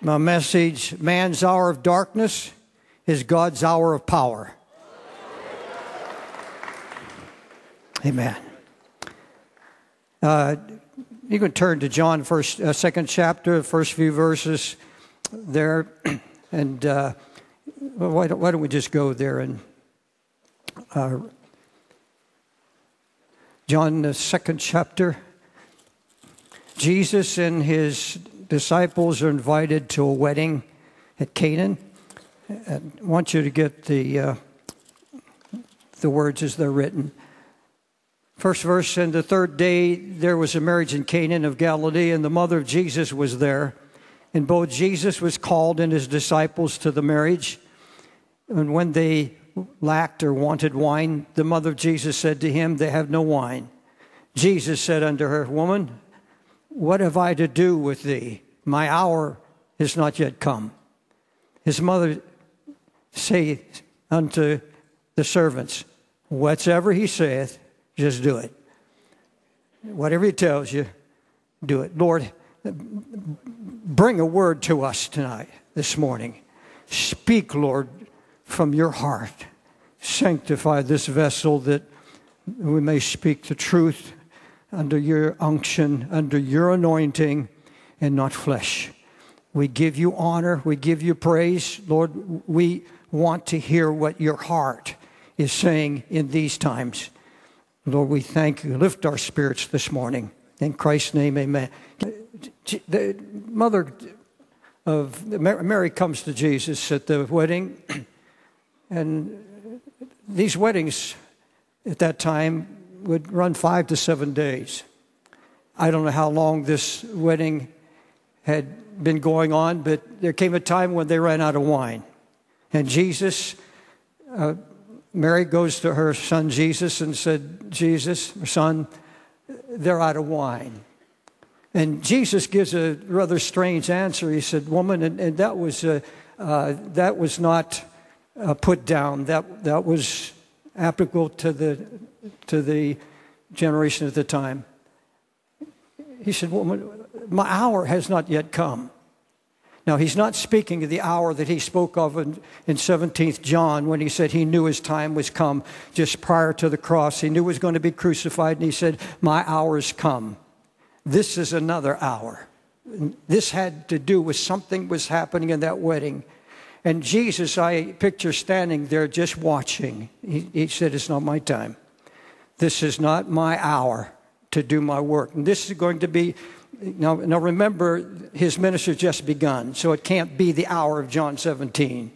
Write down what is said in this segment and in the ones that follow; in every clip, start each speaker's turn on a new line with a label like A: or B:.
A: My message Man's hour of darkness is God's hour of power. Amen. Uh, you can turn to John, first, uh, second chapter, first few verses there, and uh, why, don't, why, don't, we just go there and uh, John, the second chapter. Jesus in his disciples are invited to a wedding at Cana. I want you to get the uh, the words as they're written. First verse, and the third day there was a marriage in Cana of Galilee, and the mother of Jesus was there. And both Jesus was called and his disciples to the marriage. And when they lacked or wanted wine, the mother of Jesus said to him, They have no wine. Jesus said unto her, Woman, what have I to do with thee? My hour is not yet come. His mother saith unto the servants, Whatsoever he saith, just do it. Whatever He tells you, do it. Lord, bring a word to us tonight, this morning. Speak, Lord, from your heart. Sanctify this vessel that we may speak the truth under your unction, under your anointing, and not flesh. We give you honor, we give you praise. Lord, we want to hear what your heart is saying in these times. Lord, we thank you. Lift our spirits this morning. In Christ's name, amen. The mother of Mary comes to Jesus at the wedding, and these weddings at that time would run five to seven days. I don't know how long this wedding had been going on, but there came a time when they ran out of wine. And Jesus uh, Mary goes to her son Jesus and said, Jesus, son, they're out of wine. And Jesus gives a rather strange answer. He said, Woman, and, and that, was, uh, uh, that was not uh, put down, that, that was applicable to the, to the generation at the time. He said, Woman, my hour has not yet come. Now, he's not speaking of the hour that he spoke of in, in 17th John when he said he knew his time was come just prior to the cross. He knew he was going to be crucified, and he said, My hour's come. This is another hour. This had to do with something was happening in that wedding. And Jesus, I picture standing there just watching. He, he said, It's not my time. This is not my hour to do my work. And this is going to be now, now remember, his ministry just begun, so it can't be the hour of John 17.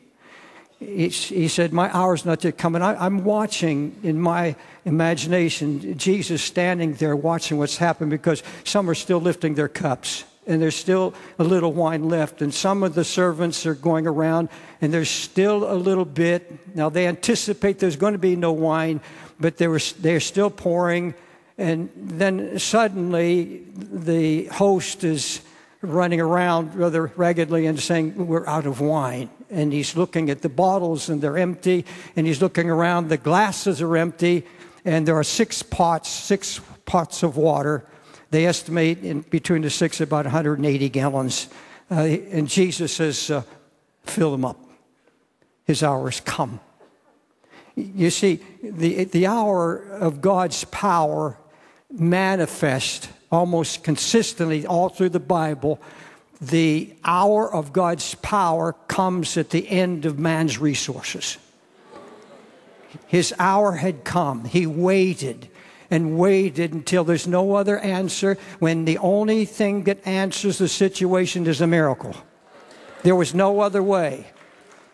A: He, he said, My hour's not yet coming. I, I'm watching in my imagination Jesus standing there watching what's happened because some are still lifting their cups and there's still a little wine left. And some of the servants are going around, and there's still a little bit. Now, they anticipate there's going to be no wine, but they were, they're still pouring. And then suddenly the host is running around rather raggedly and saying, We're out of wine. And he's looking at the bottles and they're empty. And he's looking around, the glasses are empty. And there are six pots, six pots of water. They estimate in between the six about 180 gallons. Uh, and Jesus says, uh, Fill them up. His hour has come. You see, the, the hour of God's power manifest almost consistently all through the Bible. The hour of God's power comes at the end of man's resources. His hour had come. He waited and waited until there's no other answer when the only thing that answers the situation is a miracle. There was no other way.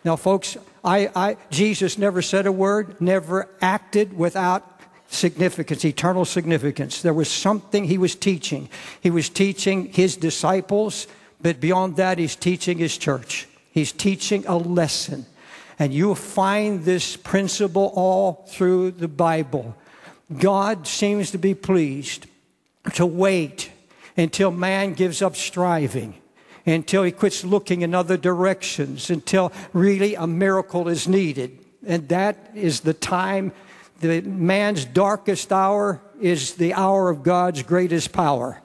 A: Now, folks, I, I, Jesus never said a word, never acted without significance, eternal significance. There was something he was teaching. He was teaching his disciples, but beyond that, he's teaching his church. He's teaching a lesson. And you'll find this principle all through the Bible. God seems to be pleased to wait until man gives up striving, until he quits looking in other directions, until really a miracle is needed. And that is the time the man's darkest hour is the hour of God's greatest power.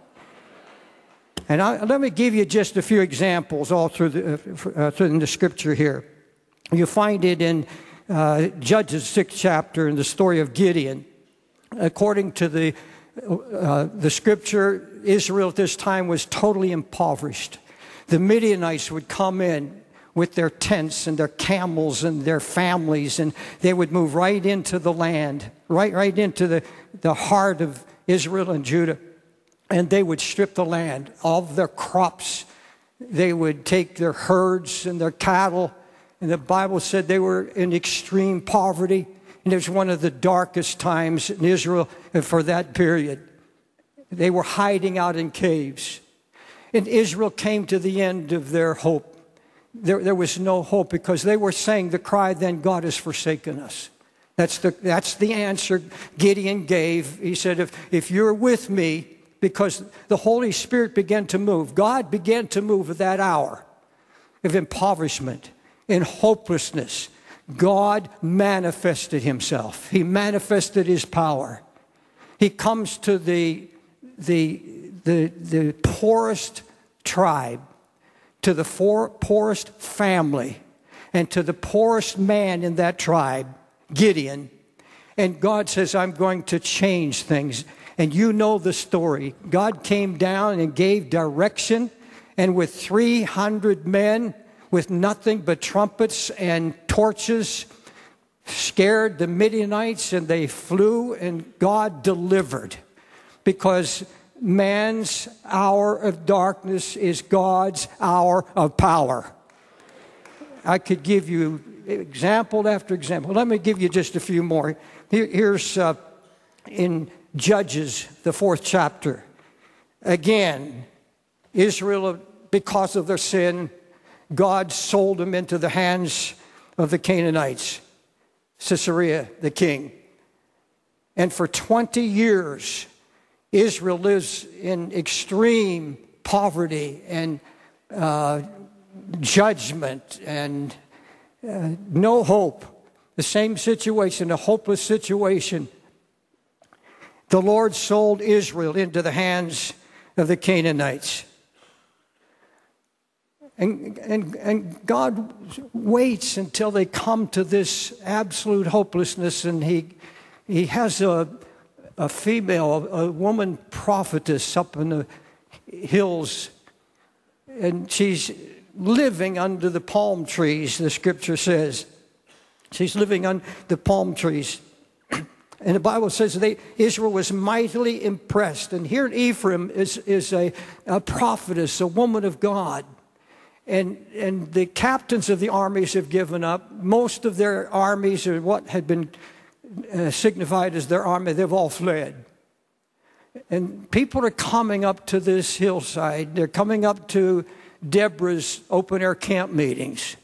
A: And I, let me give you just a few examples all through the, uh, through the scripture here. You find it in uh, Judges 6th chapter in the story of Gideon. According to the, uh, the scripture, Israel at this time was totally impoverished. The Midianites would come in with their tents and their camels and their families, and they would move right into the land, right, right into the, the heart of Israel and Judah and they would strip the land of their crops. They would take their herds and their cattle. And the Bible said they were in extreme poverty. And it was one of the darkest times in Israel for that period. They were hiding out in caves. And Israel came to the end of their hope. There, there was no hope because they were saying the cry, then God has forsaken us. That's the, that's the answer Gideon gave. He said, if, if you're with me, because the Holy Spirit began to move. God began to move at that hour of impoverishment and hopelessness. God manifested himself. He manifested his power. He comes to the, the, the, the poorest tribe, to the poorest family, and to the poorest man in that tribe, Gideon. And God says, I'm going to change things. And you know the story. God came down and gave direction, and with 300 men, with nothing but trumpets and torches, scared the Midianites, and they flew, and God delivered. Because man's hour of darkness is God's hour of power. I could give you example after example. Let me give you just a few more. Here's uh, in Judges, the fourth chapter. Again, Israel, because of their sin, God sold them into the hands of the Canaanites, Sisera, the king. And for 20 years, Israel lives in extreme poverty and uh, judgment and uh, no hope. The same situation, a hopeless situation the Lord sold Israel into the hands of the Canaanites. And, and, and God waits until they come to this absolute hopelessness, and He, he has a, a female, a woman prophetess up in the hills, and she's living under the palm trees, the scripture says. She's living under the palm trees. And the Bible says they, Israel was mightily impressed. And here in Ephraim is, is a, a prophetess, a woman of God. And, and the captains of the armies have given up. Most of their armies, or what had been uh, signified as their army, they've all fled. And people are coming up to this hillside. They're coming up to Deborah's open air camp meetings.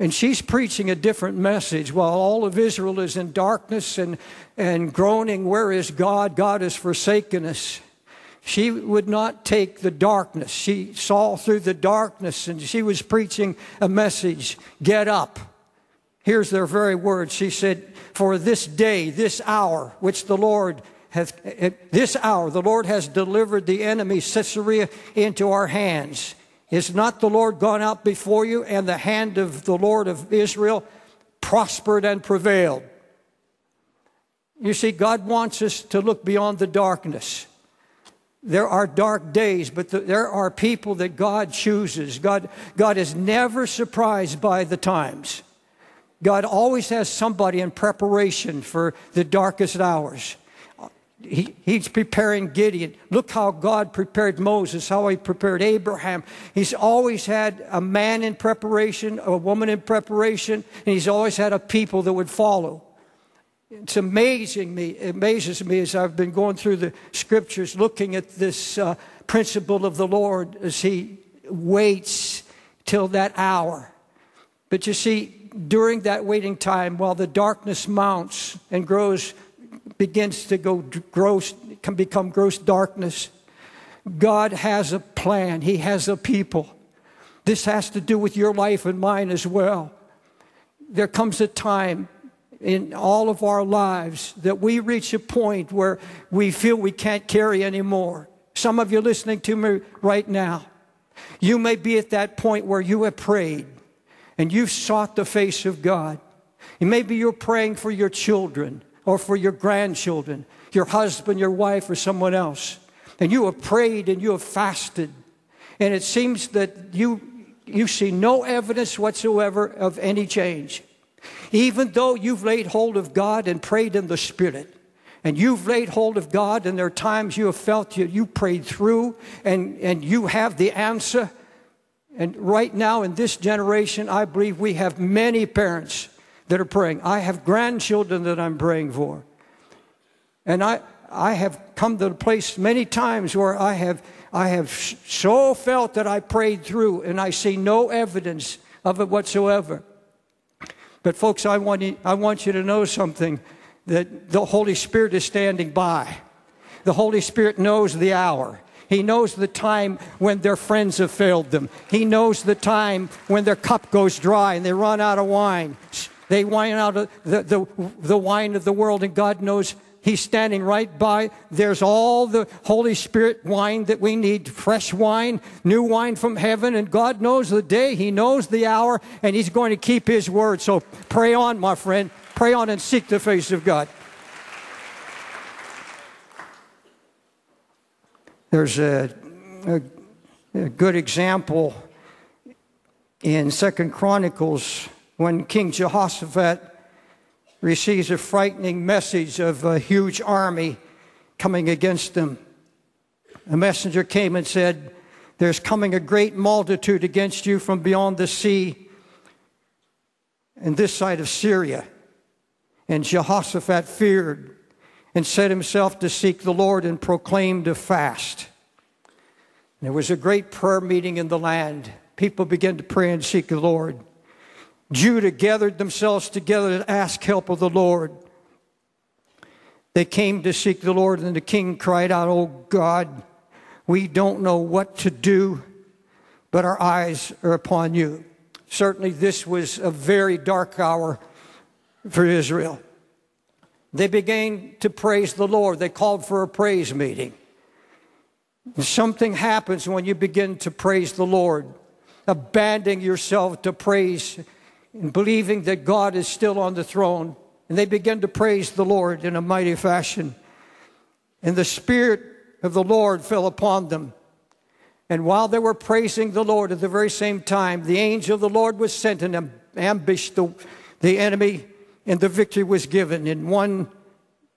A: And she's preaching a different message. While all of Israel is in darkness and, and groaning, Where is God? God has forsaken us. She would not take the darkness. She saw through the darkness and she was preaching a message Get up. Here's their very words. She said, For this day, this hour, which the Lord hath, eh, this hour, the Lord has delivered the enemy, Sisera, into our hands. Is not the Lord gone out before you, and the hand of the Lord of Israel prospered and prevailed? You see, God wants us to look beyond the darkness. There are dark days, but the, there are people that God chooses. God, God is never surprised by the times. God always has somebody in preparation for the darkest hours he, he's preparing Gideon. Look how God prepared Moses, how he prepared Abraham. He's always had a man in preparation, a woman in preparation, and he's always had a people that would follow. It's amazing me, it amazes me as I've been going through the scriptures, looking at this uh, principle of the Lord as he waits till that hour. But you see, during that waiting time, while the darkness mounts and grows begins to go gross, can become gross darkness. God has a plan, He has a people. This has to do with your life and mine as well. There comes a time in all of our lives that we reach a point where we feel we can't carry anymore. Some of you listening to me right now, you may be at that point where you have prayed and you've sought the face of God. And maybe you're praying for your children or for your grandchildren, your husband, your wife, or someone else. And you have prayed and you have fasted. And it seems that you, you see no evidence whatsoever of any change. Even though you've laid hold of God and prayed in the Spirit, and you've laid hold of God, and there are times you have felt you, you prayed through and, and you have the answer. And right now in this generation, I believe we have many parents that are praying. I have grandchildren that I'm praying for. And I, I have come to the place many times where I have, I have so felt that I prayed through and I see no evidence of it whatsoever. But, folks, I want you, I want you to know something that the Holy Spirit is standing by. The Holy Spirit knows the hour. He knows the time when their friends have failed them. He knows the time when their cup goes dry and they run out of wine. They wine out of the, the, the wine of the world, and God knows He's standing right by. There's all the Holy Spirit wine that we need fresh wine, new wine from heaven. And God knows the day, He knows the hour, and He's going to keep His word. So pray on, my friend. Pray on and seek the face of God. There's a, a, a good example in Second Chronicles when King Jehoshaphat receives a frightening message of a huge army coming against them. A messenger came and said, There's coming a great multitude against you from beyond the sea and this side of Syria. And Jehoshaphat feared and set himself to seek the Lord and proclaimed a fast. There was a great prayer meeting in the land. People began to pray and seek the Lord. Judah gathered themselves together to ask help of the Lord. They came to seek the Lord, and the king cried out, Oh God, we don't know what to do, but our eyes are upon you. Certainly, this was a very dark hour for Israel. They began to praise the Lord. They called for a praise meeting. Something happens when you begin to praise the Lord, abandoning yourself to praise and believing that God is still on the throne. And they begin to praise the Lord in a mighty fashion. And the Spirit of the Lord fell upon them. And while they were praising the Lord at the very same time, the angel of the Lord was sent and ambushed the, the enemy and the victory was given in one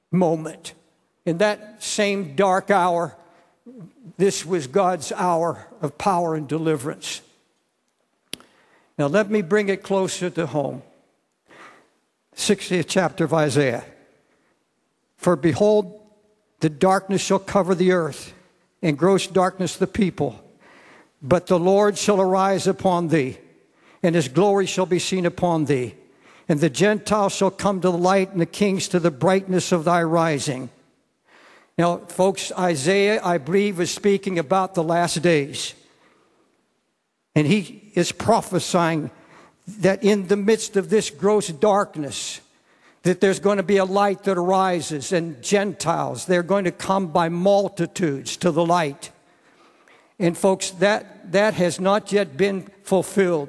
A: moment. In that same dark hour, this was God's hour of power and deliverance. Now, let me bring it closer to home. 60th chapter of Isaiah. For behold, the darkness shall cover the earth, and gross darkness the people. But the Lord shall arise upon thee, and his glory shall be seen upon thee and the Gentiles shall come to the light, and the kings to the brightness of thy rising. Now, folks, Isaiah, I believe, is speaking about the last days. And he is prophesying that in the midst of this gross darkness, that there's going to be a light that arises, and Gentiles, they're going to come by multitudes to the light. And folks, that, that has not yet been fulfilled.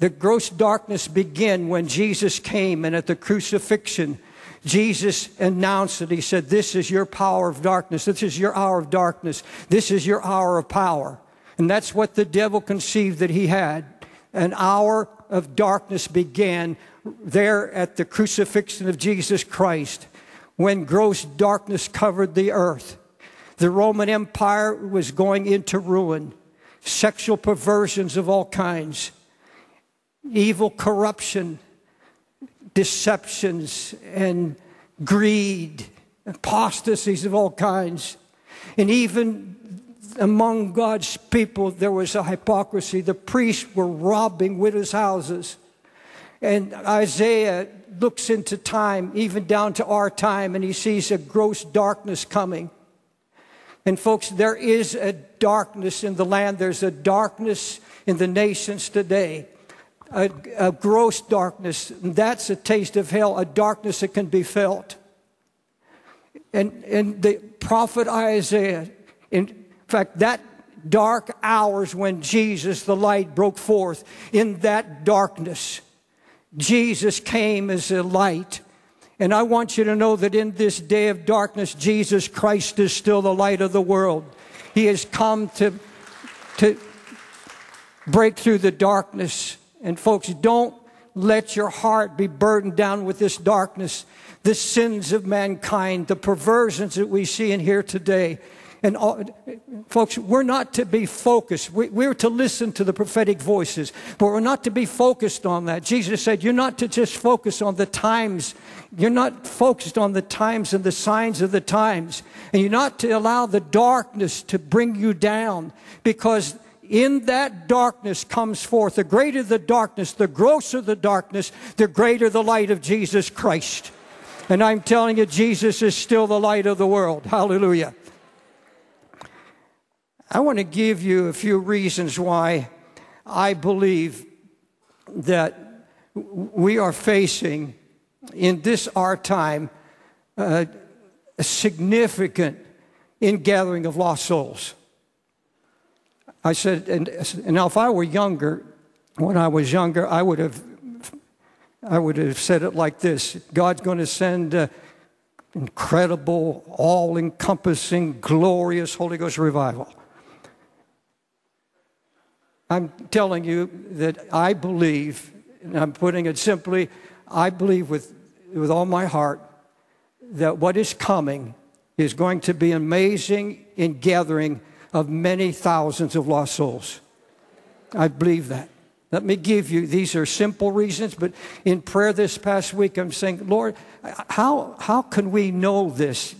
A: The gross darkness began when Jesus came and at the crucifixion, Jesus announced that he said, This is your power of darkness. This is your hour of darkness. This is your hour of power. And that's what the devil conceived that he had. An hour of darkness began there at the crucifixion of Jesus Christ when gross darkness covered the earth. The Roman Empire was going into ruin, sexual perversions of all kinds evil corruption, deceptions, and greed, apostasies of all kinds. And even among God's people, there was a hypocrisy. The priests were robbing widows' houses. And Isaiah looks into time, even down to our time, and he sees a gross darkness coming. And, folks, there is a darkness in the land, there's a darkness in the nations today a, a gross darkness. That's a taste of hell, a darkness that can be felt. And, and the prophet Isaiah, in fact, that dark hours when Jesus, the light, broke forth, in that darkness, Jesus came as a light. And I want you to know that in this day of darkness, Jesus Christ is still the light of the world. He has come to, to break through the darkness. And folks, don't let your heart be burdened down with this darkness, the sins of mankind, the perversions that we see in here today. And all, folks, we're not to be focused. We, we're to listen to the prophetic voices, but we're not to be focused on that. Jesus said, You're not to just focus on the times. You're not focused on the times and the signs of the times. And you're not to allow the darkness to bring you down because in that darkness comes forth. The greater the darkness, the grosser the darkness, the greater the light of Jesus Christ. And I'm telling you, Jesus is still the light of the world. Hallelujah. I want to give you a few reasons why I believe that we are facing in this our time uh, a significant ingathering of lost souls. I said, and, and now if I were younger, when I was younger, I would have, I would have said it like this: God's going to send. Uh, incredible, all encompassing, glorious Holy Ghost revival. I'm telling you that I believe, and I'm putting it simply, I believe with, with all my heart that what is coming is going to be amazing in gathering of many thousands of lost souls. I believe that. Let me give you, these are simple reasons, but in prayer this past week, I'm saying, Lord, how, how can we know this?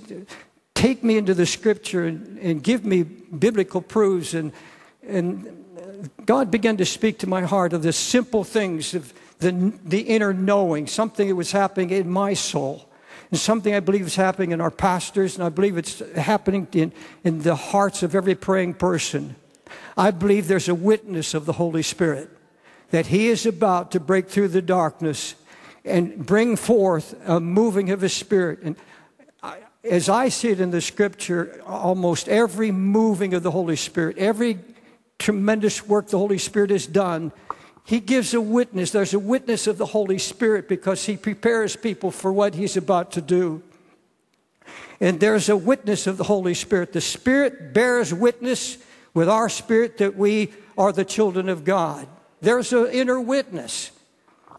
A: Take me into the scripture and, and give me biblical proofs and, and God began to speak to my heart of the simple things of the, the inner knowing, something that was happening in my soul. And something I believe is happening in our pastors, and I believe it's happening in, in the hearts of every praying person. I believe there's a witness of the Holy Spirit that He is about to break through the darkness and bring forth a moving of His Spirit. And I, as I see it in the scripture, almost every moving of the Holy Spirit, every tremendous work the Holy Spirit has done, he gives a witness. There's a witness of the Holy Spirit because he prepares people for what he's about to do. And there's a witness of the Holy Spirit. The Spirit bears witness with our spirit that we are the children of God. There's an inner witness.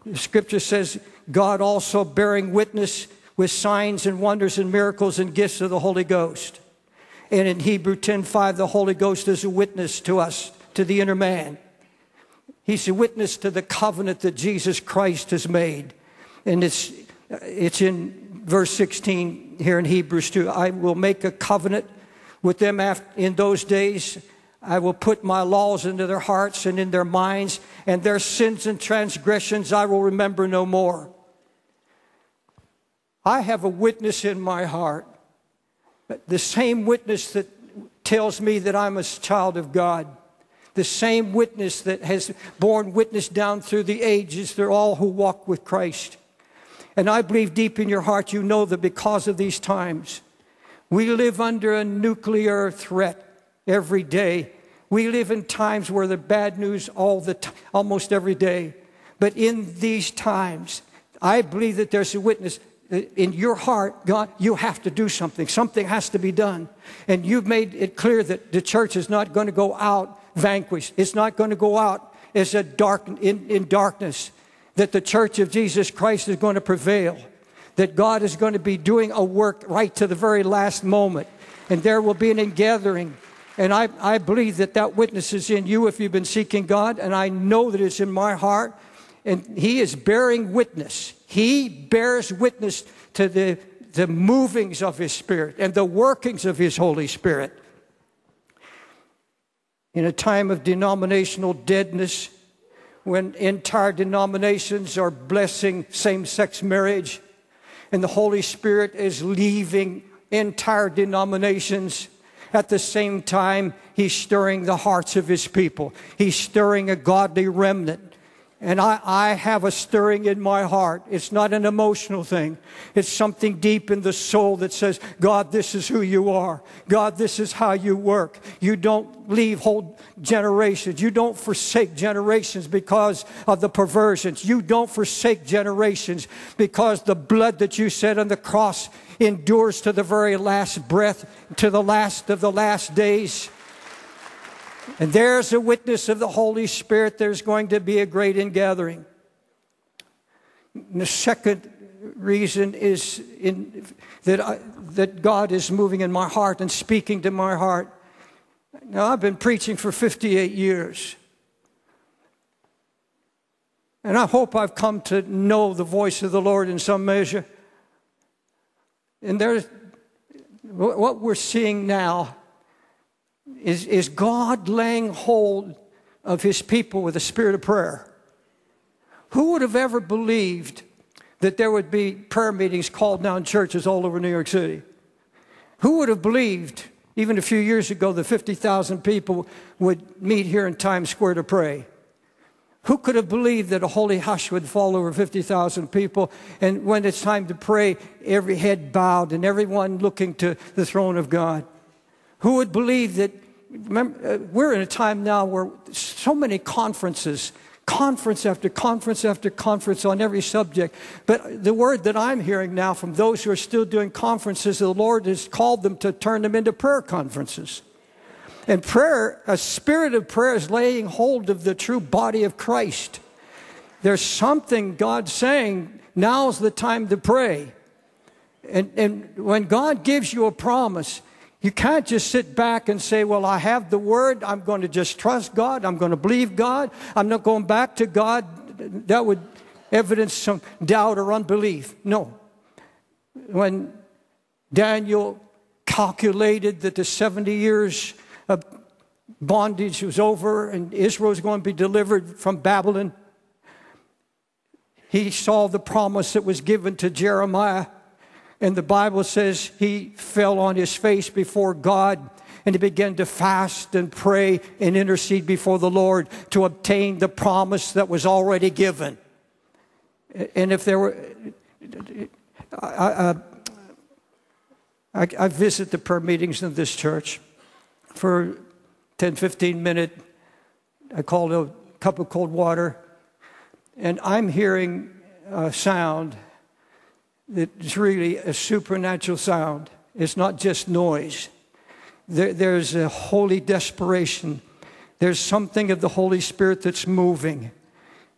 A: The scripture says, God also bearing witness with signs and wonders and miracles and gifts of the Holy Ghost. And in Hebrew 10:5, the Holy Ghost is a witness to us, to the inner man. He's a witness to the covenant that Jesus Christ has made. And it's, it's in verse 16 here in Hebrews 2. I will make a covenant with them after, in those days. I will put my laws into their hearts and in their minds, and their sins and transgressions I will remember no more. I have a witness in my heart the same witness that tells me that I'm a child of God, the same witness that has borne witness down through the ages, they're all who walk with Christ. And I believe deep in your heart you know that because of these times, we live under a nuclear threat every day. We live in times where the bad news all the t- almost every day. But in these times, I believe that there's a witness uh, in your heart, God, you have to do something. Something has to be done. And you've made it clear that the church is not going to go out vanquished. It's not going to go out as a dark, in, in darkness. That the church of Jesus Christ is going to prevail. That God is going to be doing a work right to the very last moment. And there will be an ingathering. And I, I believe that that witness is in you if you've been seeking God. And I know that it's in my heart. And He is bearing witness he bears witness to the, the movings of His Spirit and the workings of His Holy Spirit. In a time of denominational deadness, when entire denominations are blessing same sex marriage and the Holy Spirit is leaving entire denominations, at the same time, He's stirring the hearts of His people. He's stirring a godly remnant And I, I have a stirring in my heart. It's not an emotional thing. It's something deep in the soul that says, God, this is who you are. God, this is how you work. You don't leave whole generations. You don't forsake generations because of the perversions. You don't forsake generations because the blood that you shed on the cross endures to the very last breath, to the last of the last days. And there's a witness of the Holy Spirit. There's going to be a great ingathering. the second reason is in, that, I, that God is moving in my heart and speaking to my heart. Now, I've been preaching for 58 years. And I hope I've come to know the voice of the Lord in some measure. And there's what we're seeing now is, is God laying hold of his people with a spirit of prayer. Who would have ever believed that there would be prayer meetings called down churches all over New York City? Who would have believed, even a few years ago, that 50,000 people would meet here in Times Square to pray? Who could have believed that a holy hush would fall over 50,000 people? And when it's time to pray, every head bowed and everyone looking to the throne of God. Who would believe that remember, uh, we're in a time now where so many conferences, conference after conference after conference on every subject. But the word that I'm hearing now from those who are still doing conferences, the Lord has called them to turn them into prayer conferences. And prayer, a spirit of prayer is laying hold of the true body of Christ. There's something God's saying, now's the time to pray. And, and when God gives you a promise, you can't just sit back and say, Well, I have the word. I'm going to just trust God. I'm going to believe God. I'm not going back to God. That would evidence some doubt or unbelief. No. When Daniel calculated that the 70 years of bondage was over and Israel was going to be delivered from Babylon, he saw the promise that was given to Jeremiah and the Bible says he fell on his face before God and he began to fast and pray and intercede before the Lord to obtain the promise that was already given. And if there were, I, I, I visit the prayer meetings in this church for 10, 15 minute. I call a cup of cold water, and I'm hearing a sound it's really a supernatural sound. It's not just noise. There, there's a holy desperation. There's something of the Holy Spirit that's moving.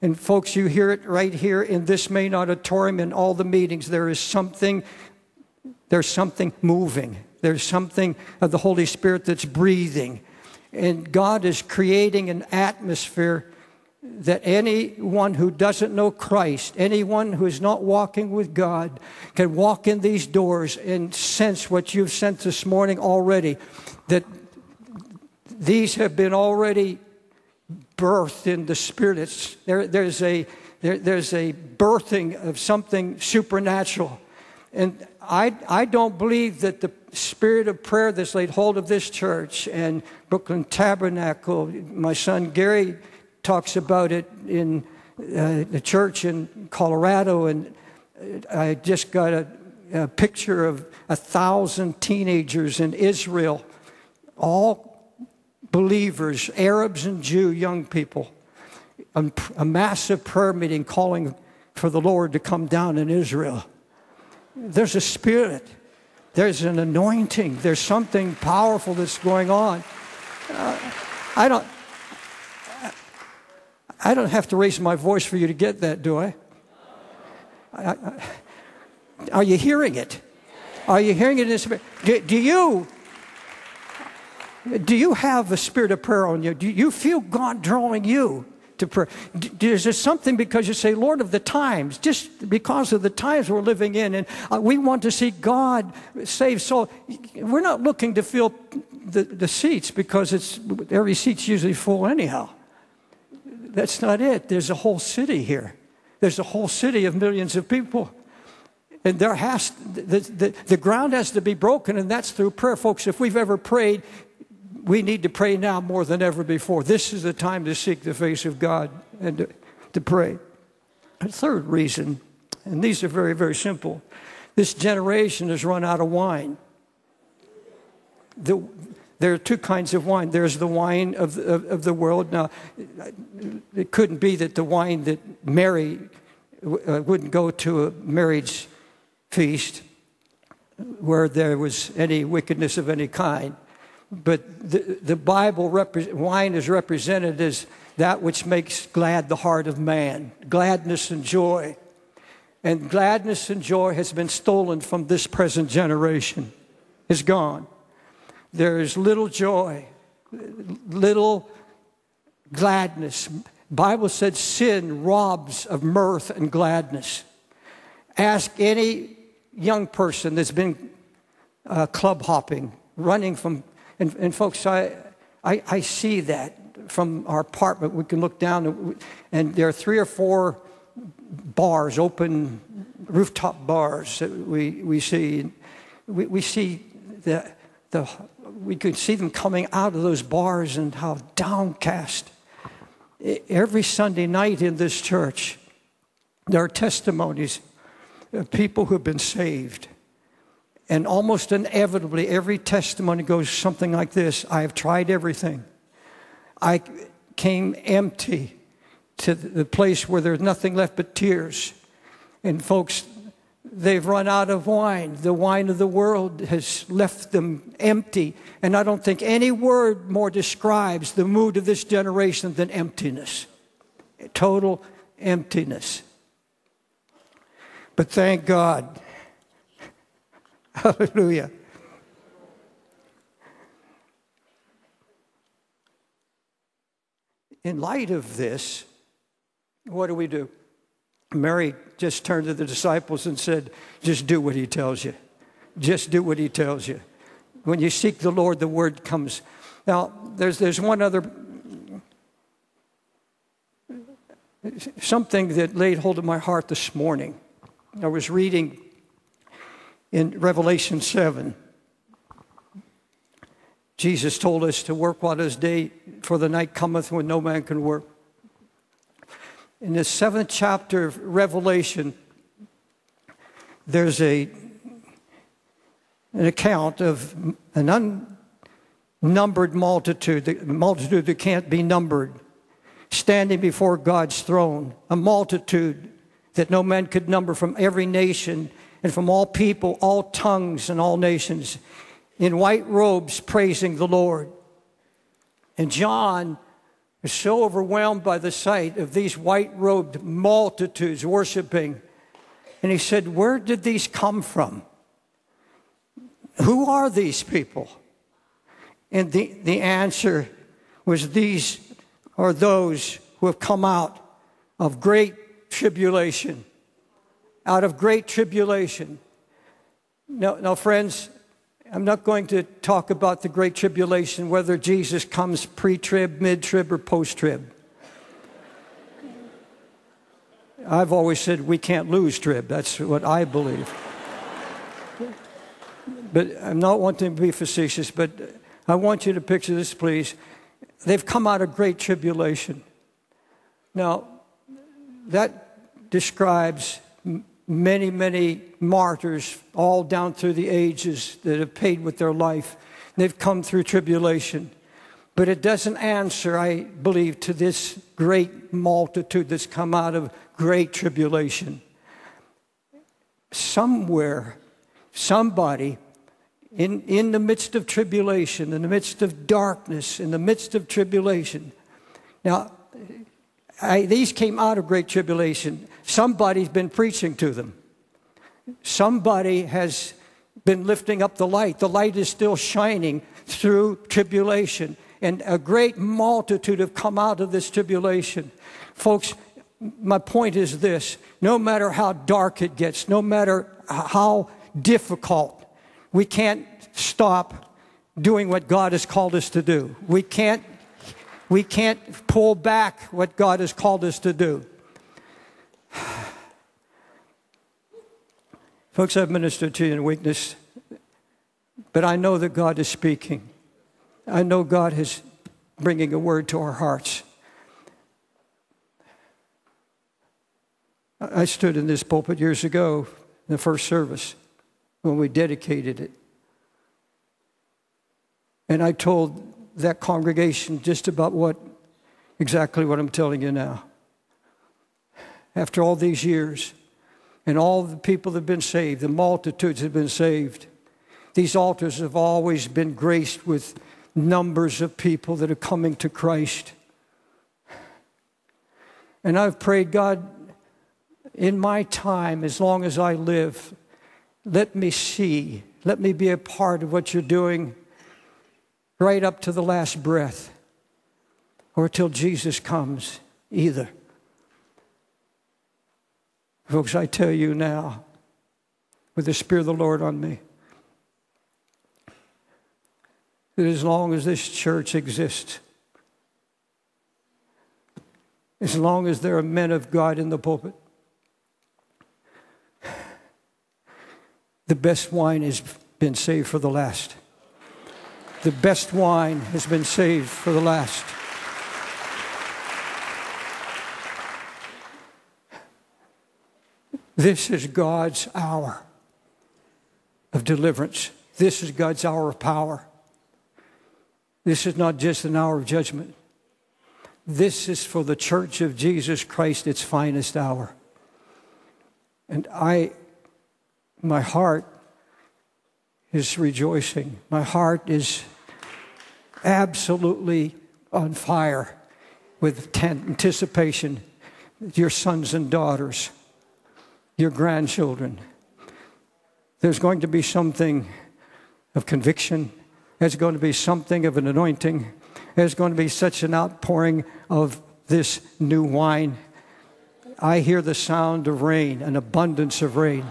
A: And folks, you hear it right here in this main auditorium in all the meetings. There is something, there's something moving. There's something of the Holy Spirit that's breathing. And God is creating an atmosphere that anyone who doesn't know Christ, anyone who is not walking with God, can walk in these doors and sense what you've sensed this morning already. That these have been already birthed in the Spirit. There, there's, a, there, there's a birthing of something supernatural. And I, I don't believe that the spirit of prayer that's laid hold of this church and Brooklyn Tabernacle, my son Gary talks about it in uh, the church in Colorado, and I just got a, a picture of a thousand teenagers in Israel, all believers, Arabs and Jew, young people, a, a massive prayer meeting calling for the Lord to come down in Israel. There's a spirit, there's an anointing, there's something powerful that's going on. Uh, I don't. I don't have to raise my voice for you to get that, do I? I, I are you hearing it? Are you hearing it in spirit? Do, do, you do you have a spirit of prayer on you? Do you feel God drawing you to prayer? Is there something because you say, Lord of the times, just because of the times we're living in, and uh, we want to see God save soul. We're not looking to fill the, the seats because it's every seat's usually full anyhow that's not it. There's a whole city here. There's a whole city of millions of people. And there has, the, the, the ground has to be broken, and that's through prayer. Folks, if we've ever prayed, we need to pray now more than ever before. This is the time to seek the face of God and to to pray. A third reason, and these are very, very simple this generation has run out of wine. The, there are two kinds of wine. There's the wine of, of, of, the world. Now, it couldn't be that the wine that Mary uh, wouldn't go to a marriage feast where there was any wickedness of any kind. But the, the Bible, repre- wine is represented as that which makes glad the heart of man, gladness and joy. And gladness and joy has been stolen from this present generation, is gone. There is little joy, little gladness. Bible said sin robs of mirth and gladness. Ask any young person that's been uh, club hopping, running from, and, and folks, I, I, I, see that from our apartment. We can look down, and, and there are three or four bars, open rooftop bars that we, we see. We, we see the, the, we could see them coming out of those bars and how downcast. Every Sunday night in this church, there are testimonies of people who have been saved. And almost inevitably, every testimony goes something like this I have tried everything. I came empty to the place where there's nothing left but tears. And folks, they've run out of wine. The wine of the world has left them empty. And I don't think any word more describes the mood of this generation than emptiness total emptiness. But thank God. Hallelujah. In light of this, what do we do? Mary just turned to the disciples and said, Just do what he tells you. Just do what he tells you. When you seek the Lord, the word comes. Now, there's, there's one other something that laid hold of my heart this morning. I was reading in Revelation 7. Jesus told us to work while it is day, for the night cometh when no man can work. In the seventh chapter of Revelation, there's a, an account of an unnumbered multitude, the multitude that can't be numbered, standing before God's throne, a multitude that no man could number from every nation and from all people, all tongues, and all nations, in white robes praising the Lord. And John was so overwhelmed by the sight of these white robed multitudes worshiping. And he said, Where did these come from? Who are these people? And the, the answer was, These are those who have come out of great tribulation. Out of great tribulation. Now, now, friends, I'm not going to talk about the great tribulation, whether Jesus comes pre trib, mid trib, or post trib. I've always said we can't lose trib. That's what I believe. but I'm not wanting to be facetious, but I want you to picture this, please. They've come out of great tribulation. Now, that describes many, many martyrs all down through the ages that have paid with their life. They've come through tribulation. But it doesn't answer, I believe, to this great multitude that's come out of great tribulation. Somewhere, somebody in, in the midst of tribulation, in the midst of darkness, in the midst of tribulation. Now, I, these came out of great tribulation. Somebody's been preaching to them. Somebody has been lifting up the light. The light is still shining through tribulation. And a great multitude have come out of this tribulation. Folks, my point is this no matter how dark it gets, no matter how difficult, we can't stop doing what God has called us to do. We can't we can't pull back what God has called us to do. Folks, I've ministered to you in weakness, but I know that God is speaking. I know God is bringing a word to our hearts. I stood in this pulpit years ago in the first service when we dedicated it. And I told that congregation just about what exactly what I'm telling you now. After all these years, and all the people that have been saved, the multitudes have been saved, these altars have always been graced with numbers of people that are coming to Christ. And I've prayed, God, in my time, as long as I live, let me see, let me be a part of what you're doing right up to the last breath or till Jesus comes, either. Folks, I tell you now, with the Spirit of the Lord on me, that as long as this church exists, as long as there are men of God in the pulpit, the best wine has been saved for the last. The best wine has been saved for the last. This is God's hour of deliverance. This is God's hour of power. This is not just an hour of judgment. This is for the church of Jesus Christ, its finest hour. And I, my heart is rejoicing. My heart is absolutely on fire with anticipation. Your sons and daughters your grandchildren. There's going to be something of conviction. There's going to be something of an anointing. There's going to be such an outpouring of this new wine. I hear the sound of rain, an abundance of rain,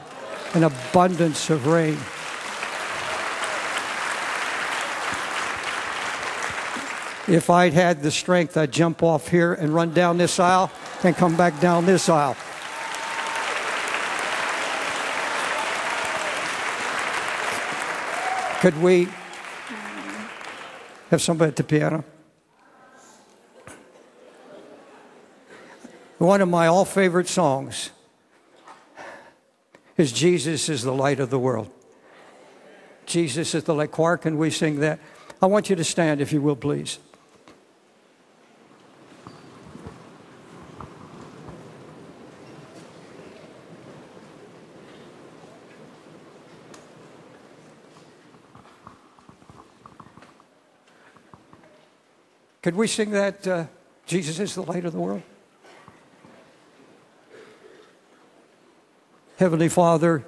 A: an abundance of rain. If I'd had the strength, I'd jump off here and run down this aisle and come back down this aisle. Could we have somebody at the piano? One of my all favorite songs is Jesus is the light of the world. Jesus is the light. Choir, can we sing that? I want you to stand, if you will, please. Could we sing that? Uh, Jesus is the light of the world. Heavenly Father,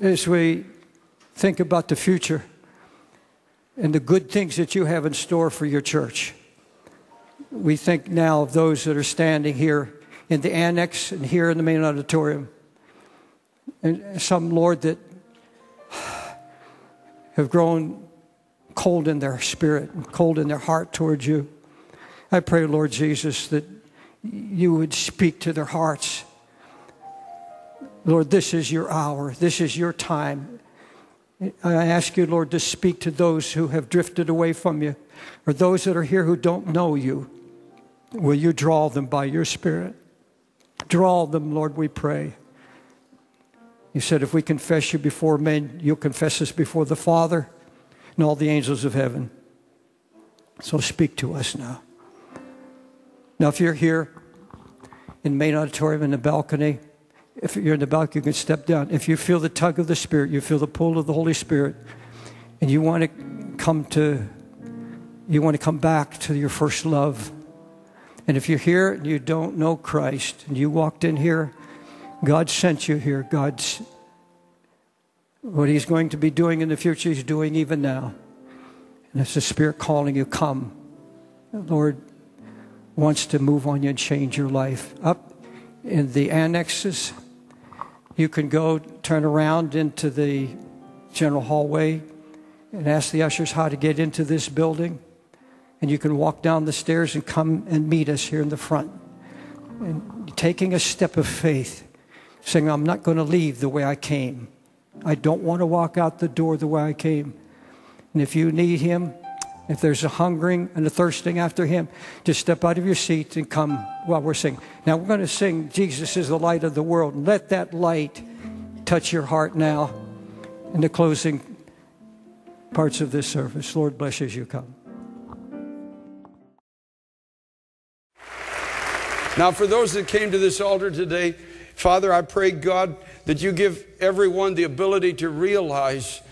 A: as we think about the future and the good things that you have in store for your church, we think now of those that are standing here in the annex and here in the main auditorium. And some, Lord, that have grown cold in their spirit, cold in their heart towards you. I pray, Lord Jesus, that you would speak to their hearts. Lord, this is your hour, this is your time. I ask you, Lord, to speak to those who have drifted away from you or those that are here who don't know you. Will you draw them by your Spirit? Draw them, Lord, we pray. You said if we confess you before men, you'll confess us before the Father and all the angels of heaven. So speak to us now. Now, if you're here in the main auditorium in the balcony, if you're in the balcony, you can step down. If you feel the tug of the Spirit, you feel the pull of the Holy Spirit, and you want to come to, you want to come back to your first love. And if you're here and you don't know Christ, and you walked in here, God sent you here. God's what He's going to be doing in the future, He's doing even now. And it's the Spirit calling you, come. The Lord wants to move on you and change your life. Up in the annexes, you can go turn around into the general hallway and ask the ushers how to get into this building. And you can walk down the stairs and come and meet us here in the front. And taking a step of faith, saying, I'm not going to leave the way I came. I don't want to walk out the door the way I came. And if you need Him, If there's a hungering and a thirsting after Him, just step out of your seat and come while we're singing. Now we're going to sing Jesus is the light of the world. Let that light touch your heart now in the closing parts of this service. Lord bless as you come.
B: Now, for those that came to this altar today, Father, I pray, God, that you give everyone the ability to realize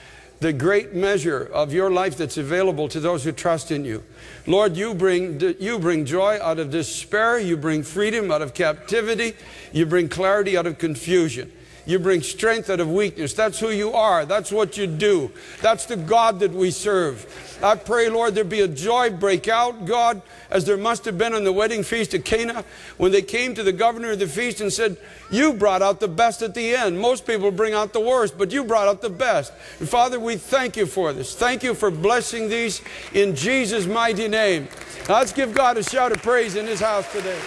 B: the great measure of your life that's available to those who trust in you. Lord, you bring, you bring joy out of despair, you bring freedom out of captivity, you bring clarity out of confusion. You bring strength out of weakness. That's who you are. That's what you do. That's the God that we serve. I pray, Lord, there be a joy break out, God, as there must have been on the wedding feast at Cana when they came to the governor of the feast and said, You brought out the best at the end. Most people bring out the worst, but you brought out the best. And Father, we thank you for this. Thank you for blessing these in Jesus' mighty name. Now let's give God a shout of praise in his house today.